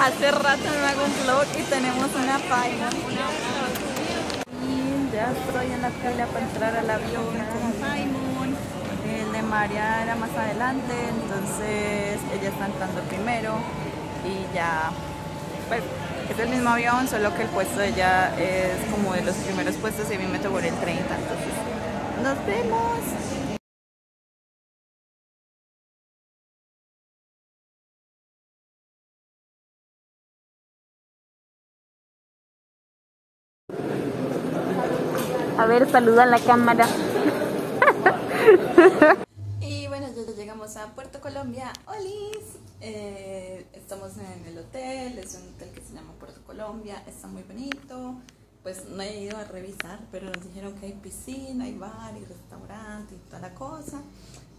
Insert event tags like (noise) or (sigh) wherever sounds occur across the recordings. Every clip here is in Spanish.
Hace rato no hago un vlog y tenemos una paila. Y ya estoy en la fila para entrar al avión. El de María era más adelante, entonces ella está entrando primero y ya, pues es el mismo avión, solo que el puesto de ella es como de los primeros puestos y a mí me tocó el 30, entonces nos vemos. Ver, saluda a la cámara. y bueno, ya llegamos a Puerto Colombia. ¡Olis! Eh, estamos en el hotel, es un hotel que se llama Puerto Colombia, está muy bonito. Pues no he ido a revisar, pero nos dijeron que hay piscina, hay bar y restaurante y toda la cosa.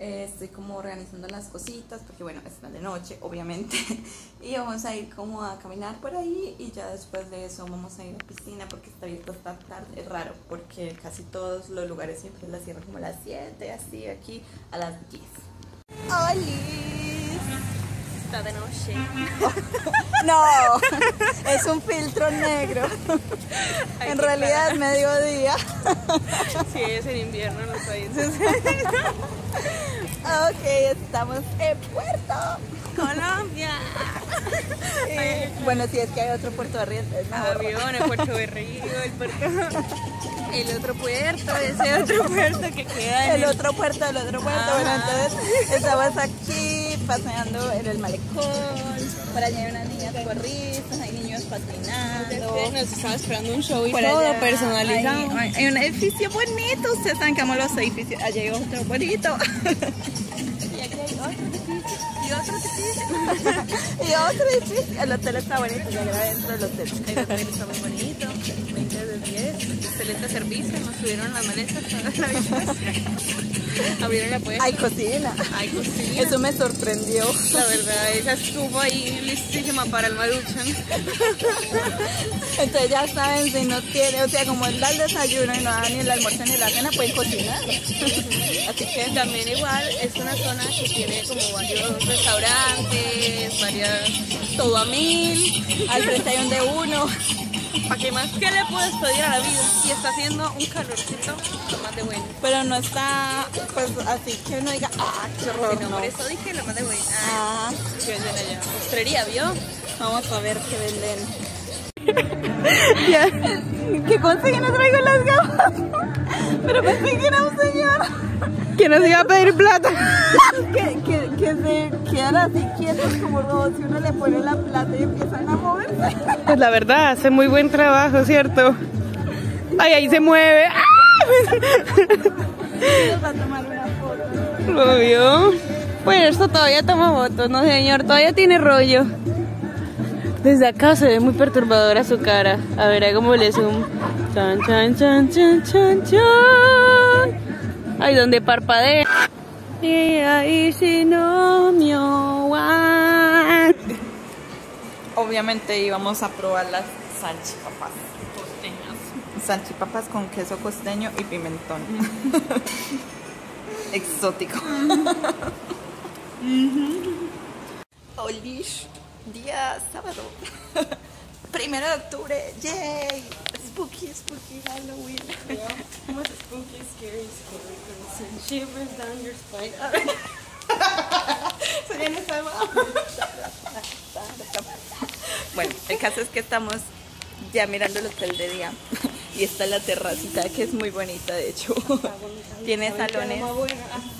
Eh, estoy como organizando las cositas porque bueno, está de noche obviamente (laughs) y vamos a ir como a caminar por ahí y ya después de eso vamos a ir a la piscina porque está abierto hasta tarde, es raro porque casi todos los lugares siempre las cierran como a las 7, así aquí a las 10. ¡Oli! Está de noche. (laughs) No, es un filtro negro. En realidad es mediodía. Sí, es en invierno en los países. Ok, estamos en Puerto. Colombia. Eh, bueno, si es que hay otro puerto de. Avión, el puerto de Río, el puerto. El otro puerto, ese otro puerto que queda en El otro puerto, el otro puerto. Bueno, Ajá. entonces estamos aquí paseando en el malecón. Por allá hay unas niñas porristas, hay niños patinando. Nos estaba esperando un show y Por todo allá personalizado. Hay, hay un edificio bonito. Ustedes saben que amo los edificios. Allá hay otro bonito. (laughs) Y aquí hay otro edificio y otro edificio. (laughs) y otro edificio. El hotel está bonito. Ya grabé dentro del hotel. El hotel está muy bonito, 20 de 10, excelente servicio, nos subieron las maletas habitación. (laughs) Abrieron la puerta. Hay cocina. Hay cocina. Eso me sorprendió. La verdad, ella estuvo ahí listísima para el maruchan. Entonces ya saben, si no tiene, o sea, como da el desayuno y no da ni el almuerzo ni la cena, pueden cocinar. Así que también igual es una zona que tiene como varios restaurantes, varias, todo a mil. Al frente hay un de uno. ¿Para qué más? ¿Qué le puedes pedir a la vida? Y está haciendo un calorcito lo más de bueno. Pero no está, pues así que uno diga, ah, qué horror. No, no. por eso dije lo más de bueno. Ah, Ah, ¿qué venden allá? Postrería, ¿vio? vamos a ver qué venden. (laughs) ¿Qué consiguen? No traigo las gafas. (laughs) Pero pensé que era un señor. Que nos iba a pedir plata. (laughs) que, que, que se quedan así quietos como robots y uno le pone la plata y empiezan a moverse. Pues la verdad, hace muy buen trabajo, ¿cierto? Ay, ahí se mueve. ¡Ah! Nos va a tomar una foto. ¿Lo vio? Bueno, esto todavía toma fotos, ¿no, señor? Todavía tiene rollo. Desde acá se ve muy perturbadora su cara. A ver, cómo le zoom. Chan, chan, chan, chan, chan, chan. Ay, donde parpadea. Y ahí si no. Obviamente íbamos a probar las salchipapas. Salchipapas con queso costeño y pimentón. (laughs) Exótico. (laughs) Olish, día sábado. (laughs) Primero de octubre. ¡Yay! Shivers down your spine. (laughs) Bueno, el caso es que estamos ya mirando el hotel de día y está la terracita que es muy bonita de hecho. (laughs) Tiene salones,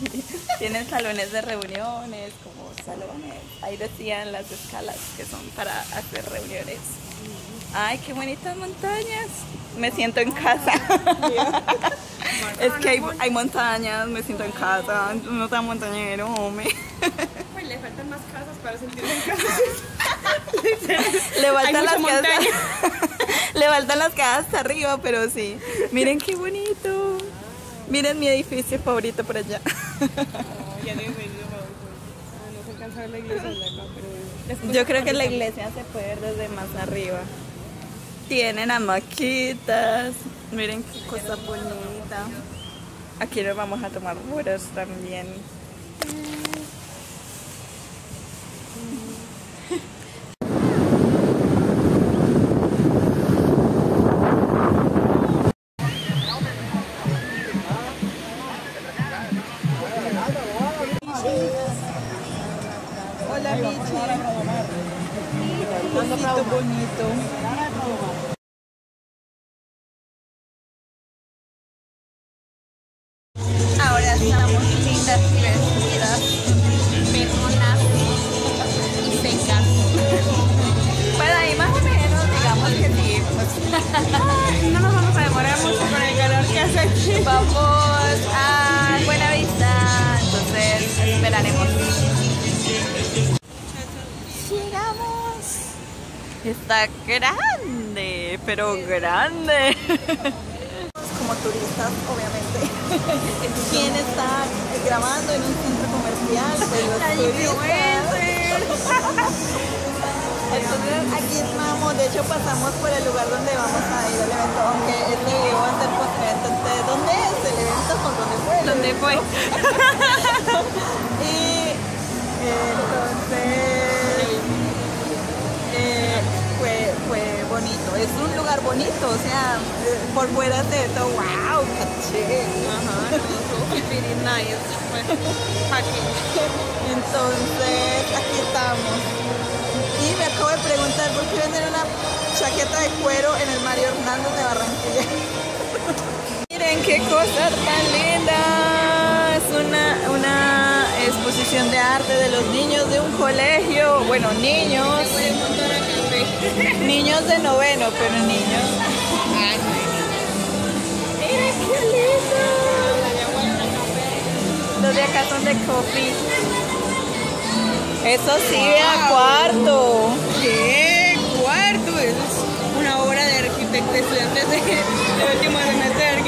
(laughs) tiene salones de reuniones, como salones. Ahí decían las escalas que son para hacer reuniones. Ay, qué bonitas montañas. Me siento en casa. (laughs) es que hay, hay montañas, me siento en casa. No tan montañero, hombre. Pues le faltan más casas para sentirse en casa. Le faltan las casas. (laughs) Le faltan las casas hasta arriba, pero sí. Miren qué bonito. Miren mi edificio favorito por allá. ya Yo creo que la iglesia se puede ver desde más arriba. Tienen hamaquitas. Miren qué cosa bonita. Aquí nos vamos a tomar buras también. Hola, Michi. Bonito. Vamos a Buenavista, entonces esperaremos. Llegamos. Está grande, pero grande. Como turistas, obviamente. (laughs) ¿Quién está grabando en un centro comercial? Pues los turistas. Entonces aquí estamos, de hecho pasamos por el lugar donde vamos a ir al evento, aunque este video va a ser post ¿Con dónde fue? el ¿Dónde evento? fue? (laughs) y entonces eh, fue, fue bonito, es un lugar bonito, o sea, por fuera de todo, wow, caché. Ajá, pretty nice. Entonces, aquí estamos. Y me acabo de preguntar por qué venden una chaqueta de cuero en el Mario Hernández de Barranquilla. Miren qué cosa tan linda. Es una, una exposición de arte de los niños de un colegio. Bueno, niños. Niños de noveno, pero niños. Miren qué lindo. Los de acá son de coffee. Eso sí, vea cuarto. ¿Qué? Cuarto. Eso es una obra de arquitecto, estudiantes de, de último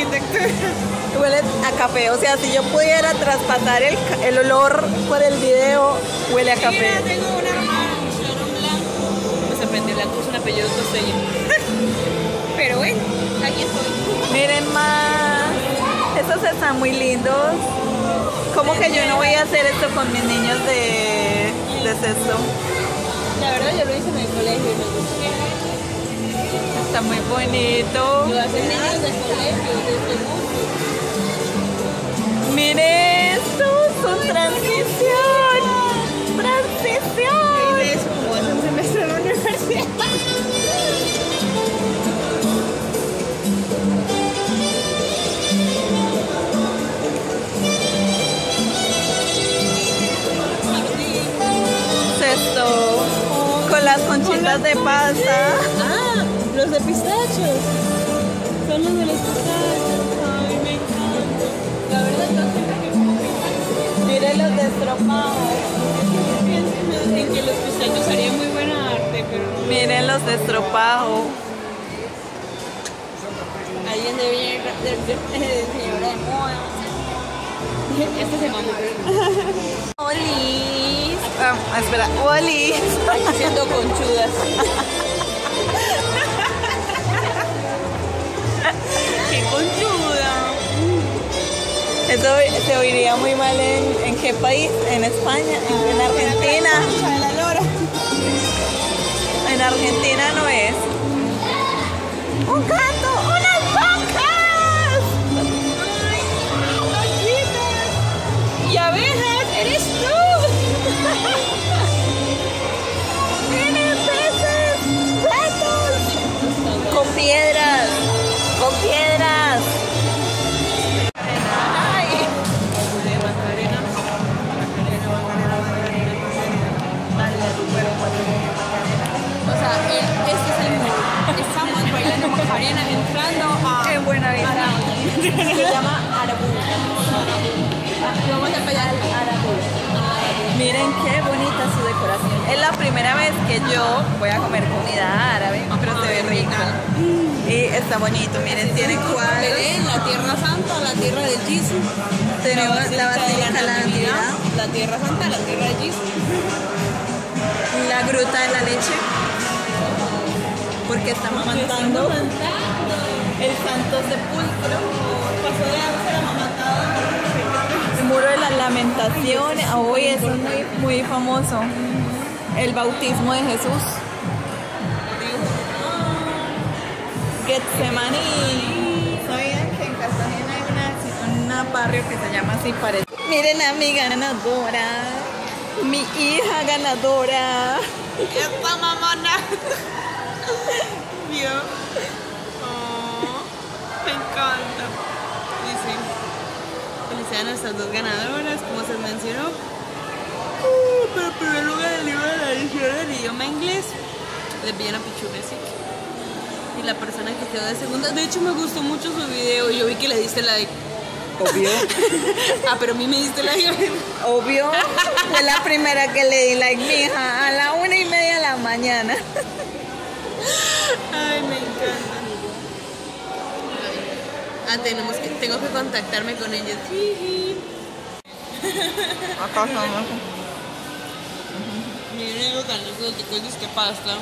arquitectura. (laughs) Huele a café, o sea, si yo pudiera traspasar el, el olor por el video, huele a Mira, café. tengo un hermano, Sharon Blanco. Pues aprendí Blanco es un apellido costeño. (laughs) Pero bueno, aquí estoy. Miren más, estos están muy lindos. ¿Cómo que yo no voy a hacer esto con mis niños de, de sexto? La verdad yo lo hice en el colegio y me gustó. Está muy bonito. Lo hacen niños de colegio, de segundo. Miren esto, son transición. Transición. Es como un semestre en la universidad. Sexto, con las conchitas de pasta. Ah, los de pistachos. Son los de los pistachos. Ay, me encanta. La verdad no sé por qué Miren los destropados. pienso en que los pistachos harían muy buena arte, pero no. Miren los destropados. Alguien debe ir de, de señora de moda. Este se mandó. Olis. Ah, espera, Olis. Aquí siendo conchudas. Conchuda! Eso se oiría muy mal en, ¿en qué país? En España, en, en Argentina. En Argentina no es. ¡Un gato! Está bonito, miren, tiene cuadros. Belén, la Tierra Santa, la Tierra de Jesús. Tenemos la Basílica de la Natividad, La Tierra Santa, la Tierra de Jesús. la Gruta de la Leche, porque está mamantando el Santo Sepulcro, Pasó de la mamatada. el Muro de las Lamentaciones, hoy es muy, muy famoso, el bautismo de Jesús, Getsemaní. ¿Sabían que en Cartagena hay una, una barrio que se llama así? Parece. Miren, amiga ganadora. Mi hija ganadora. Esta mamona. Vio. Oh, me encanta. Dice. Felicidades a nuestras dos ganadoras, como se mencionó. Uh, pero en primer lugar el libro de la edición en idioma inglés de Villana Pichuresi. Y la persona que quedó de segunda. De hecho me gustó mucho su video. Yo vi que le diste like. Obvio. (laughs) ah, pero a mí me diste like. Obvio. (laughs) Fue la primera que le di like, mija, a la una y media de la mañana. Ay, me encanta. Ah, tenemos que, tengo que contactarme con ellos. Acá estamos. Miren lo tan rico que es que pasta.